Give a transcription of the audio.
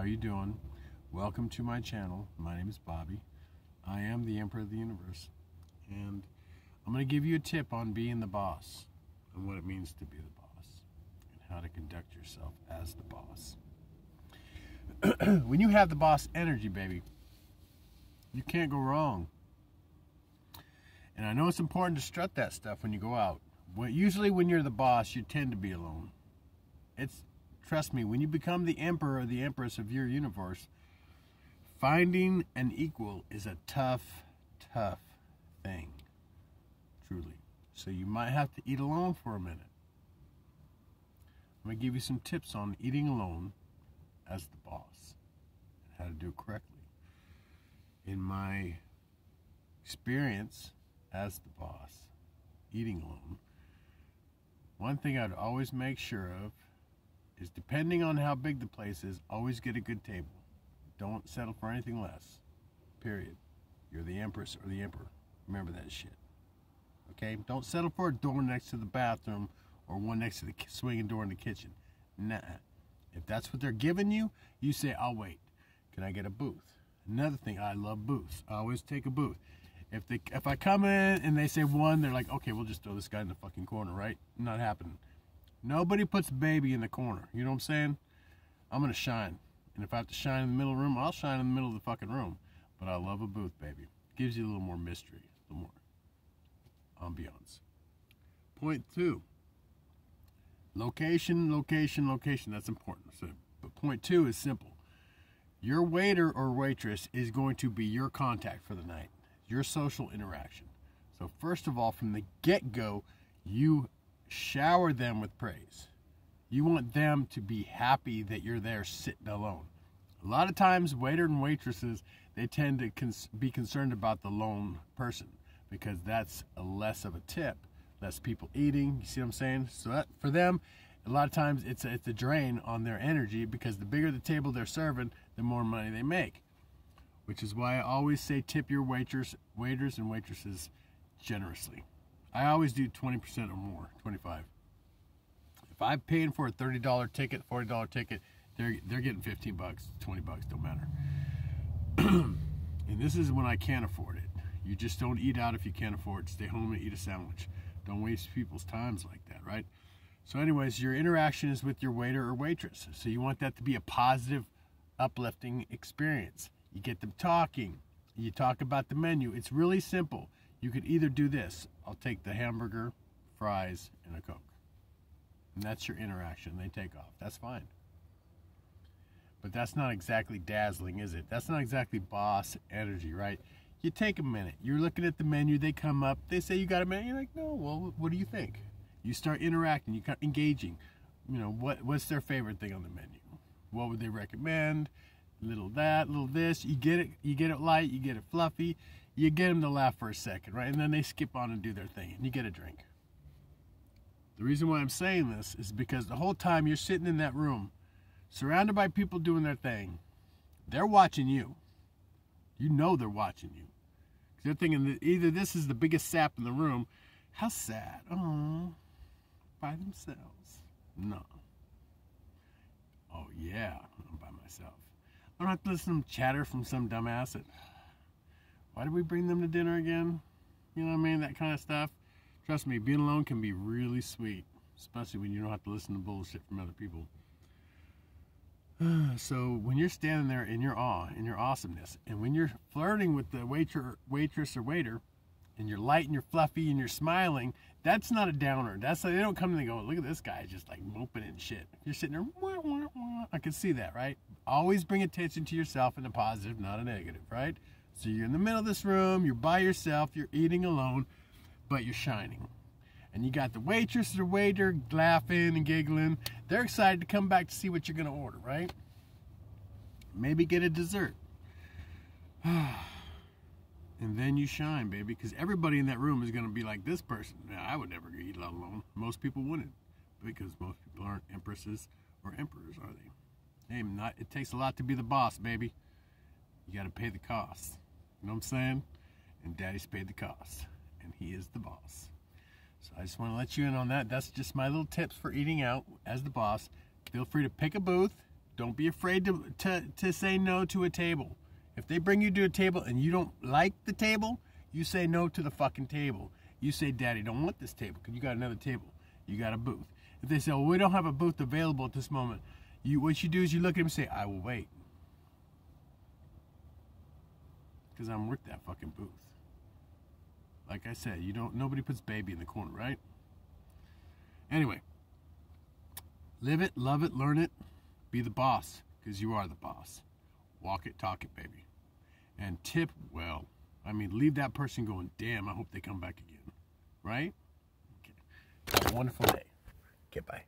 How you doing? Welcome to my channel. My name is Bobby. I am the Emperor of the Universe. And I'm going to give you a tip on being the boss and what it means to be the boss and how to conduct yourself as the boss. when you have the boss energy, baby, you can't go wrong. And I know it's important to strut that stuff when you go out. Well, usually when you're the boss, you tend to be alone. It's trust me, when you become the emperor or the empress of your universe, finding an equal is a tough, tough thing. Truly. So you might have to eat alone for a minute. I'm going to give you some tips on eating alone as the boss and how to do it correctly. In my experience as the boss, eating alone, one thing I'd always make sure of is depending on how big the place is, always get a good table. Don't settle for anything less. Period. You're the empress or the emperor. Remember that shit. Okay? Don't settle for a door next to the bathroom or one next to the swinging door in the kitchen. Nah. If that's what they're giving you, you say, I'll wait. Can I get a booth? Another thing, I love booths. I always take a booth. If they if I come in and they say one, they're like, okay, we'll just throw this guy in the fucking corner, right? Not happening. Nobody puts baby in the corner. You know what I'm saying? I'm gonna shine. And if I have to shine in the middle of the room, I'll shine in the middle of the fucking room. But I love a booth, baby. Gives you a little more mystery, a little more ambiance. Point two. Location, location, location. That's important. So, but point two is simple. Your waiter or waitress is going to be your contact for the night your social interaction. So, first of all, from the get go, you shower them with praise. You want them to be happy that you're there sitting alone. A lot of times, waiter and waitresses they tend to cons- be concerned about the lone person because that's less of a tip, less people eating. You see what I'm saying? So that, for them, a lot of times it's a, it's a drain on their energy because the bigger the table they're serving, the more money they make which is why I always say tip your waiters, waiters and waitresses generously. I always do 20% or more, 25. If I'm paying for a $30 ticket, $40 ticket, they're they're getting 15 bucks, 20 bucks, don't matter. and this is when I can't afford it. You just don't eat out if you can't afford it. Stay home and eat a sandwich. Don't waste people's times like that, right? So anyways, your interaction is with your waiter or waitress. So you want that to be a positive, uplifting experience. You get them talking. You talk about the menu. It's really simple. You could either do this. I'll take the hamburger, fries, and a Coke. And that's your interaction. They take off. That's fine. But that's not exactly dazzling, is it? That's not exactly boss energy, right? You take a minute. You're looking at the menu. They come up. They say you got a menu. You're like, no. Well, what do you think? You start interacting. You start engaging. You know what? What's their favorite thing on the menu? What would they recommend? little that, little this. You get it, you get it light, you get it fluffy. You get them to laugh for a second, right? And then they skip on and do their thing, and you get a drink. The reason why I'm saying this is because the whole time you're sitting in that room, surrounded by people doing their thing, they're watching you. You know they're watching you. They're thinking that either this is the biggest sap in the room. How sad. Oh, by themselves. No. Oh, yeah, I'm by myself. I don't have to listen to chatter from some dumbass that, why did we bring them to dinner again? You know what I mean? That kind of stuff. Trust me, being alone can be really sweet, especially when you don't have to listen to bullshit from other people. so when you're standing there in your awe, in your awesomeness, and when you're flirting with the waiter, waitress or waiter, and you're light and you're fluffy and you're smiling, that's not a downer. That's they don't come and they go, look at this guy just like moping and shit. You're sitting there, wah, wah, wah. I can see that, right? Always bring attention to yourself in a positive, not a negative, right? So you're in the middle of this room, you're by yourself, you're eating alone, but you're shining. And you got the waitress or waiter laughing and giggling. They're excited to come back to see what you're gonna order, right? Maybe get a dessert. and then you shine, baby, because everybody in that room is going to be like this person. Now, I would never eat alone. Most people wouldn't, because most people aren't empresses or emperors, are they? Hey, not. It takes a lot to be the boss, baby. You got to pay the cost. You know what I'm saying? And Daddy's paid the cost, and he is the boss. So I just want to let you in on that. That's just my little tips for eating out as the boss. Feel free to pick a booth. Don't be afraid to, to, to say no to a table. If they bring you to a table and you don't like the table, you say no to the fucking table. You say, Daddy, don't want this table because you got another table. You got a booth. If they say, well, we don't have a booth available at this moment, you what you do is you look at them and say, I will wait. Because I'm worth that fucking booth. Like I said, you don't nobody puts baby in the corner, right? Anyway. Live it, love it, learn it, be the boss, because you are the boss. Walk it, talk it, baby. And tip well. I mean, leave that person going, damn, I hope they come back again. Right? Okay. Have a wonderful day. Okay, bye.